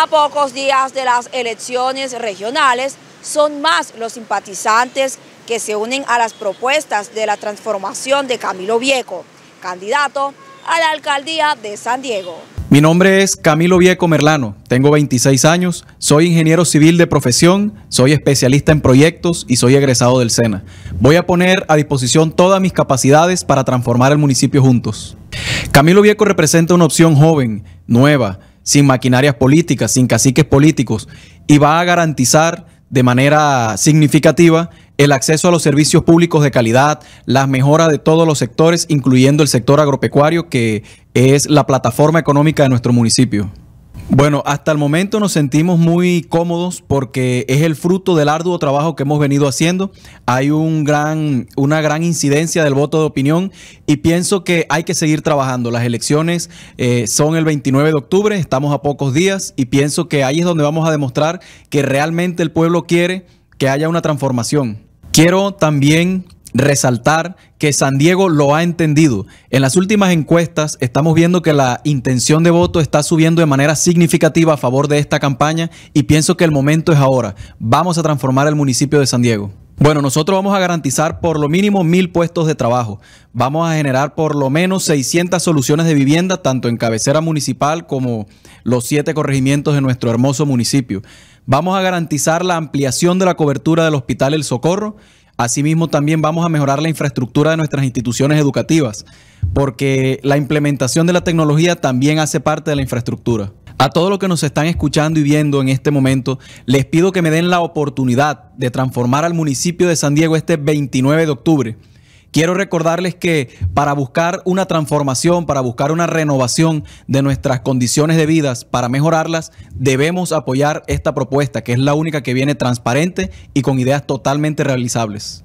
A pocos días de las elecciones regionales, son más los simpatizantes que se unen a las propuestas de la transformación de Camilo Vieco, candidato a la alcaldía de San Diego. Mi nombre es Camilo Vieco Merlano, tengo 26 años, soy ingeniero civil de profesión, soy especialista en proyectos y soy egresado del SENA. Voy a poner a disposición todas mis capacidades para transformar el municipio juntos. Camilo Vieco representa una opción joven, nueva, sin maquinarias políticas, sin caciques políticos, y va a garantizar de manera significativa el acceso a los servicios públicos de calidad, las mejoras de todos los sectores, incluyendo el sector agropecuario, que es la plataforma económica de nuestro municipio. Bueno, hasta el momento nos sentimos muy cómodos porque es el fruto del arduo trabajo que hemos venido haciendo. Hay un gran, una gran incidencia del voto de opinión y pienso que hay que seguir trabajando. Las elecciones eh, son el 29 de octubre, estamos a pocos días y pienso que ahí es donde vamos a demostrar que realmente el pueblo quiere que haya una transformación. Quiero también resaltar que San Diego lo ha entendido. En las últimas encuestas estamos viendo que la intención de voto está subiendo de manera significativa a favor de esta campaña y pienso que el momento es ahora. Vamos a transformar el municipio de San Diego. Bueno, nosotros vamos a garantizar por lo mínimo mil puestos de trabajo. Vamos a generar por lo menos 600 soluciones de vivienda, tanto en cabecera municipal como los siete corregimientos de nuestro hermoso municipio. Vamos a garantizar la ampliación de la cobertura del Hospital El Socorro Asimismo, también vamos a mejorar la infraestructura de nuestras instituciones educativas, porque la implementación de la tecnología también hace parte de la infraestructura. A todos los que nos están escuchando y viendo en este momento, les pido que me den la oportunidad de transformar al municipio de San Diego este 29 de octubre. Quiero recordarles que para buscar una transformación, para buscar una renovación de nuestras condiciones de vida, para mejorarlas, debemos apoyar esta propuesta, que es la única que viene transparente y con ideas totalmente realizables.